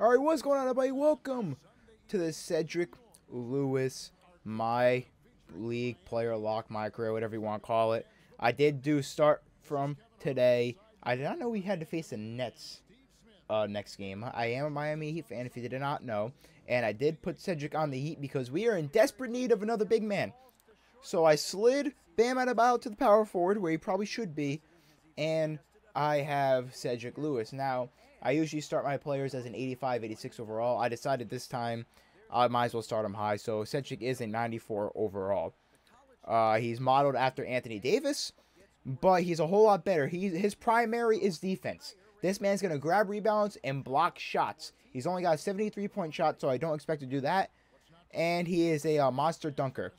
All right, what's going on, everybody? Welcome to the Cedric Lewis My League Player Lock Micro, whatever you want to call it. I did do start from today. I did not know we had to face the Nets uh, next game. I am a Miami Heat fan, if you did not know. And I did put Cedric on the Heat because we are in desperate need of another big man. So I slid Bam out Adebayo to the power forward, where he probably should be. And I have Cedric Lewis. Now, I usually start my players as an 85, 86 overall. I decided this time I might as well start him high. So Cedric is a 94 overall. Uh, he's modeled after Anthony Davis, but he's a whole lot better. He, his primary is defense. This man's going to grab rebounds and block shots. He's only got a 73 point shot, so I don't expect to do that. And he is a uh, monster dunker.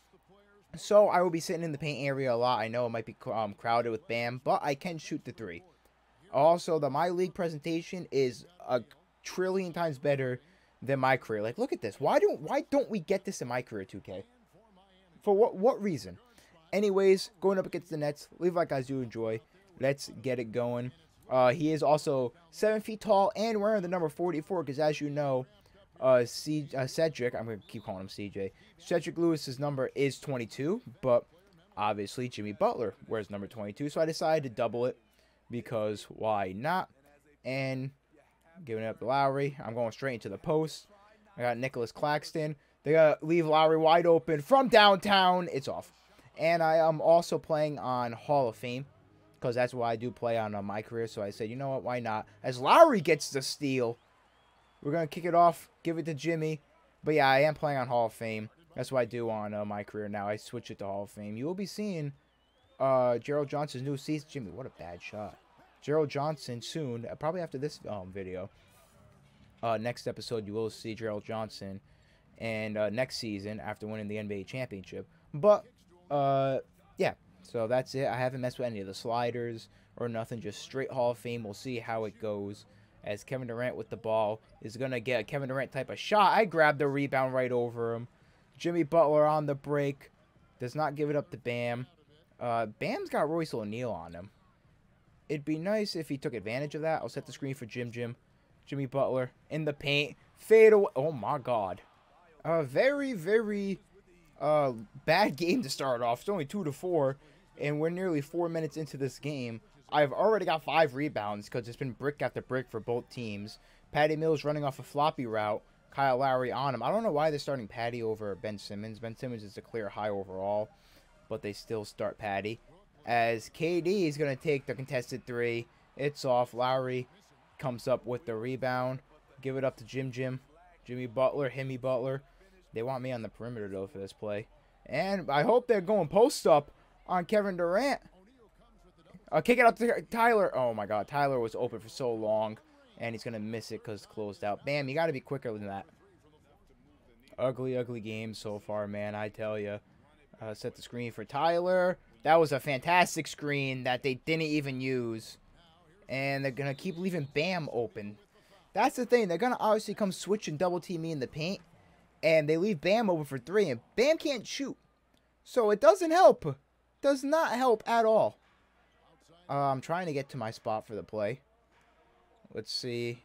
So I will be sitting in the paint area a lot. I know it might be um, crowded with Bam, but I can shoot the three. Also, the My League presentation is a trillion times better than my career. Like, look at this. Why don't why don't we get this in my career, 2K? For what what reason? Anyways, going up against the Nets. Leave like guys do enjoy. Let's get it going. Uh, he is also seven feet tall and wearing the number 44 because, as you know, uh, C, uh, Cedric, I'm going to keep calling him CJ. Cedric Lewis's number is 22, but obviously Jimmy Butler wears number 22, so I decided to double it because why not? And giving up Lowry. I'm going straight into the post. I got Nicholas Claxton. They got leave Lowry wide open from downtown. It's off. And I am also playing on Hall of Fame because that's what I do play on uh, my career. So I said, you know what, why not? As Lowry gets the steal, we're going to kick it off, give it to Jimmy. But yeah, I am playing on Hall of Fame. That's what I do on uh, my career now. I switch it to Hall of Fame. You will be seeing uh, Gerald Johnson's new season. Jimmy, what a bad shot. Gerald Johnson soon, uh, probably after this um, video. Uh, next episode, you will see Gerald Johnson. And uh, next season, after winning the NBA championship. But, uh, yeah. So that's it. I haven't messed with any of the sliders or nothing. Just straight Hall of Fame. We'll see how it goes. As Kevin Durant with the ball is going to get a Kevin Durant type of shot. I grabbed the rebound right over him. Jimmy Butler on the break. Does not give it up to Bam. Uh, Bam's got Royce O'Neale on him. It'd be nice if he took advantage of that. I'll set the screen for Jim Jim. Jimmy Butler in the paint. Fade away. Oh, my God. A very, very uh, bad game to start off. It's only 2 to 4, and we're nearly 4 minutes into this game. I've already got 5 rebounds because it's been brick after brick for both teams. Patty Mills running off a floppy route. Kyle Lowry on him. I don't know why they're starting Patty over Ben Simmons. Ben Simmons is a clear high overall, but they still start Patty. As KD is going to take the contested three. It's off. Lowry comes up with the rebound. Give it up to Jim Jim. Jimmy Butler, Himmy Butler. They want me on the perimeter, though, for this play. And I hope they're going post up on Kevin Durant. Uh, kick it up to Tyler. Oh, my God. Tyler was open for so long. And he's going to miss it because it's closed out. Bam, you got to be quicker than that. Ugly, ugly game so far, man. I tell you. Uh, set the screen for Tyler. That was a fantastic screen that they didn't even use. And they're going to keep leaving Bam open. That's the thing. They're going to obviously come switch and double team me in the paint. And they leave Bam open for three. And Bam can't shoot. So it doesn't help. Does not help at all. Uh, I'm trying to get to my spot for the play. Let's see.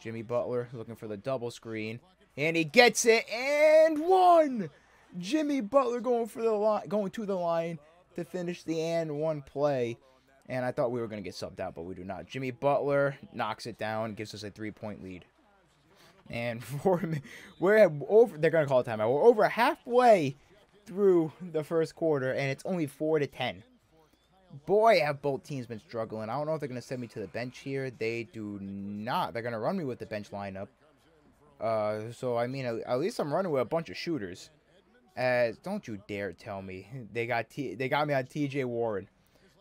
Jimmy Butler looking for the double screen. And he gets it. And one! Jimmy Butler going for the line, going to the line to finish the and one play. And I thought we were going to get subbed out, but we do not. Jimmy Butler knocks it down, gives us a three-point lead. And me, we're over. They're going to call it timeout. We're over halfway through the first quarter, and it's only four to ten. Boy, have both teams been struggling. I don't know if they're going to send me to the bench here. They do not. They're going to run me with the bench lineup. Uh, so, I mean, at least I'm running with a bunch of shooters. As don't you dare tell me they got T they got me on T.J. Warren.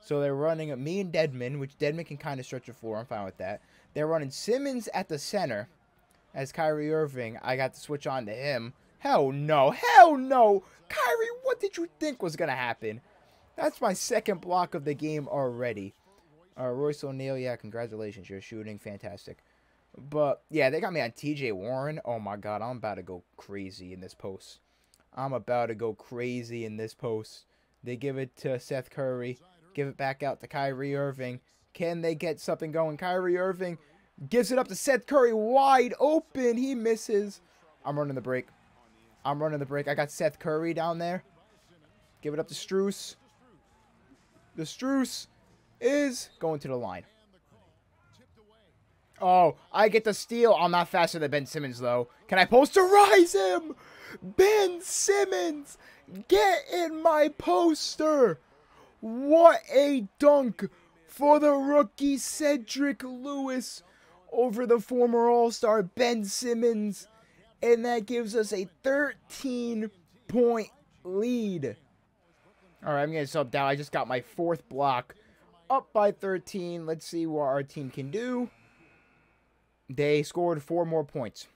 So they're running me and Dedmon, which Dedmon can kind of stretch the floor. I'm fine with that. They're running Simmons at the center as Kyrie Irving. I got to switch on to him. Hell no. Hell no. Kyrie, what did you think was going to happen? That's my second block of the game already. Uh, Royce O'Neale, yeah, congratulations. You're shooting fantastic. But, yeah, they got me on TJ Warren. Oh, my God. I'm about to go crazy in this post. I'm about to go crazy in this post. They give it to Seth Curry. Give it back out to Kyrie Irving. Can they get something going? Kyrie Irving Gives it up to Seth Curry wide open. He misses. I'm running the break. I'm running the break. I got Seth Curry down there. Give it up to Strus. The Strus is going to the line. Oh, I get the steal. I'm not faster than Ben Simmons, though. Can I posterize him? Ben Simmons, get in my poster. What a dunk for the rookie Cedric Lewis over the former All-Star Ben Simmons. And that gives us a 13-point lead. All right, I'm going to sub down. I just got my fourth block up by 13. Let's see what our team can do. They scored four more points.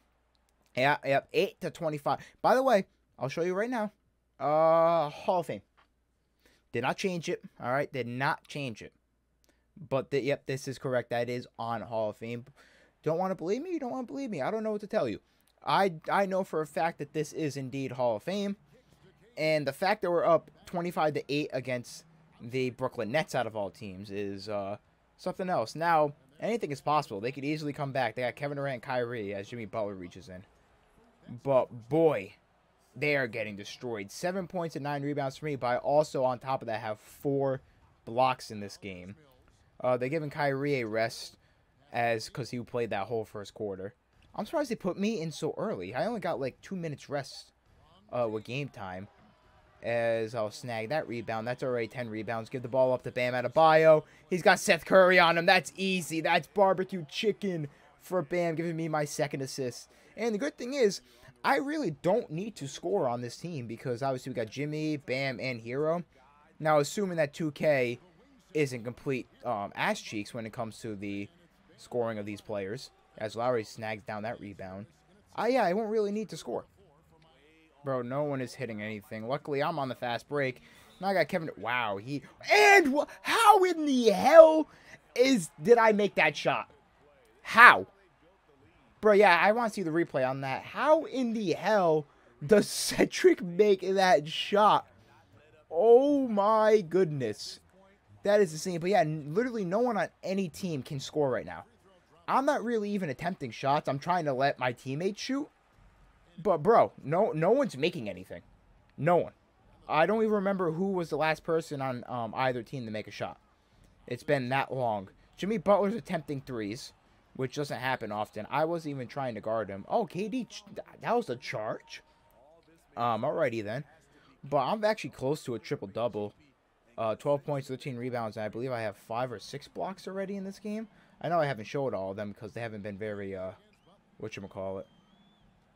Yeah, yep, 8 to 25. By the way, I'll show you right now. Uh, Hall of Fame. Did not change it. All right, did not change it. But the, yep, this is correct. That is on Hall of Fame. Don't want to believe me? You don't want to believe me? I don't know what to tell you. I I know for a fact that this is indeed Hall of Fame, and the fact that we're up 25 to eight against the Brooklyn Nets out of all teams is uh, something else. Now anything is possible. They could easily come back. They got Kevin Durant, Kyrie as Jimmy Butler reaches in. But boy, they are getting destroyed. Seven points and nine rebounds for me, but I also on top of that have four blocks in this game. Uh, they're giving Kyrie a rest as because he played that whole first quarter. I'm surprised they put me in so early. I only got like two minutes rest uh, with game time. As I'll snag that rebound. That's already 10 rebounds. Give the ball up to Bam Adebayo. He's got Seth Curry on him. That's easy. That's barbecue chicken for Bam, giving me my second assist. And the good thing is, I really don't need to score on this team because obviously we got Jimmy, Bam, and Herro. Now, assuming that 2K isn't complete um, ass cheeks when it comes to the scoring of these players, as Lowry snags down that rebound. I, yeah, I won't really need to score. Bro, no one is hitting anything. Luckily, I'm on the fast break. Now I got Kevin. Wow, he and how in the hell is did I make that shot? How? Bro, yeah, I want to see the replay on that. How in the hell does Cedric make that shot? Oh my goodness. That is insane. But yeah, literally no one on any team can score right now. I'm not really even attempting shots. I'm trying to let my teammates shoot. But bro, no no one's making anything. No one. I don't even remember who was the last person on um, either team to make a shot. It's been that long. Jimmy Butler's attempting threes, which doesn't happen often. I wasn't even trying to guard him. Oh, KD, that was a charge. Um, alrighty then. But I'm actually close to a triple-double. Uh, 12 points, 13 rebounds, and I believe I have 5 or 6 blocks already in this game. I know I haven't showed all of them because they haven't been very, uh, whatchamacallit,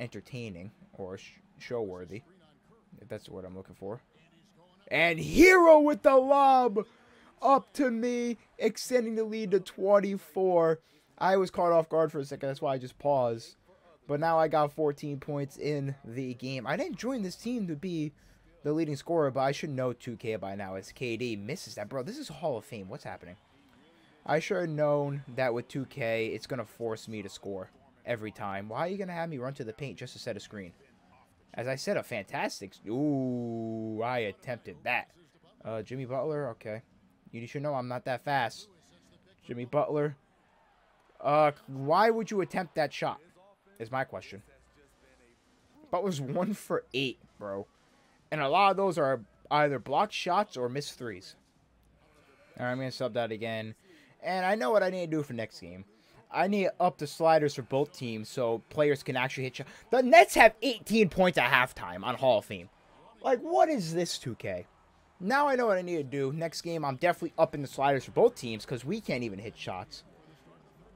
entertaining or sh show worthy. If that's what I'm looking for. And Herro with the lob up to me, extending the lead to 24. I was caught off guard for a second. That's why I just paused. But now I got 14 points in the game. I didn't join this team to be the leading scorer, but I should know 2K by now It's KD misses that. Bro, this is Hall of Fame. What's happening? I should have known that with 2K, it's going to force me to score every time. Why are you going to have me run to the paint just to set a screen? As I said, a fantastic... Ooh, I attempted that. Uh, Jimmy Butler, okay. You should know I'm not that fast. Jimmy Butler. Uh, why would you attempt that shot? Is my question. But was one for eight, bro. And a lot of those are either blocked shots or missed threes. Alright, I'm going to sub that again. And I know what I need to do for next game. I need to up the sliders for both teams so players can actually hit shots. The Nets have 18 points at halftime on Hall of Fame. Like, what is this 2K? Now I know what I need to do. Next game, I'm definitely upping the sliders for both teams because we can't even hit shots.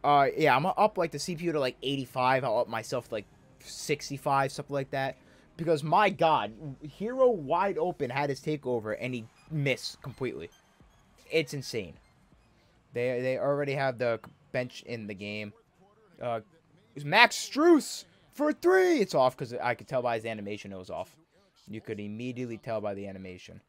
Uh, yeah, I'm up like the CPU to like 85. I'll up myself to like 65, something like that. Because my God, Herro wide open had his takeover and he missed completely. It's insane. They they already have the bench in the game. Uh, Max Strus for three. It's off because I could tell by his animation it was off. You could immediately tell by the animation.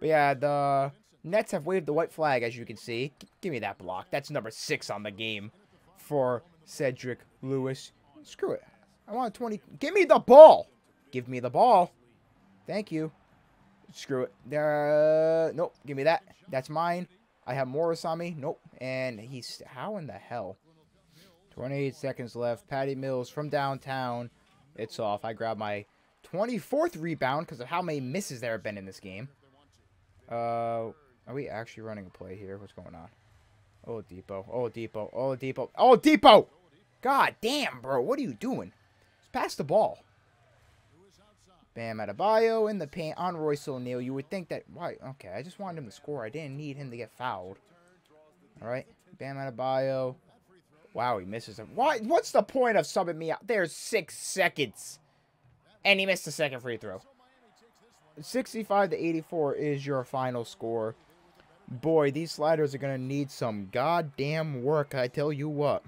But yeah, the Nets have waved the white flag, as you can see. G give me that block. That's number six on the game for Cedric Lewis. Screw it. I want a 20. Give me the ball. Give me the ball. Thank you. Screw it. Uh, nope. Give me that. That's mine. I have Morris on me. Nope. And he's... How in the hell? 28 seconds left. Patty Mills from downtown. It's off. I grab my 24th rebound because of how many misses there have been in this game. Uh, are we actually running a play here? What's going on? Oh, Depot. Oh, Depot. Oh, Depot. Oh, Depot! God damn, bro. What are you doing? Just pass the ball. Bam Adebayo in the paint on Royce O'Neale. You would think that... Why? Okay, I just wanted him to score. I didn't need him to get fouled. All right. Bam Adebayo. Wow, he misses him. Why? What's the point of subbing me out? There's six seconds. And he missed the second free throw. 65 to 84 is your final score. Boy, these sliders are going to need some goddamn work, I tell you what.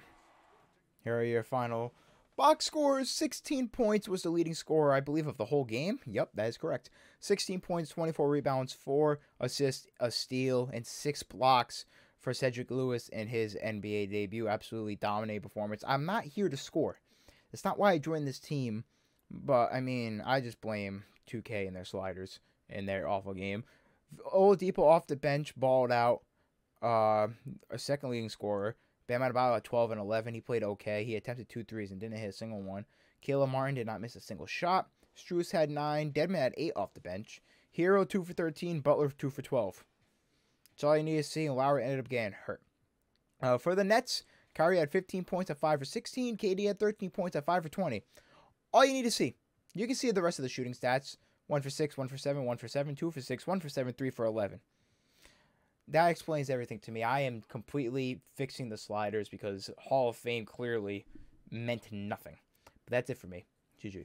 Here are your final box scores. 16 points was the leading scorer, I believe, of the whole game. Yep, that is correct. 16 points, 24 rebounds, 4 assists, a steal, and 6 blocks for Cedric Lewis in his NBA debut. Absolutely dominating performance. I'm not here to score. That's not why I joined this team. But, I mean, I just blame 2K and their sliders in their awful game. Oladipo off the bench, balled out. Uh, a second leading scorer. Bam Adebayo at 12 and 11. He played okay. He attempted two threes and didn't hit a single one. Caleb Martin did not miss a single shot. Strus had 9. Dedmon had 8 off the bench. Herro 2 for 13. Butler 2 for 12. That's all you need to see, and Lowry ended up getting hurt. Uh, for the Nets, Kyrie had 15 points at 5 for 16. KD had 13 points at 5 for 20. All you need to see. You can see the rest of the shooting stats. 1 for 6, 1 for 7, 1 for 7, 2 for 6, 1 for 7, 3 for 11. That explains everything to me. I am completely fixing the sliders because Hall of Fame clearly meant nothing. But that's it for me. GG.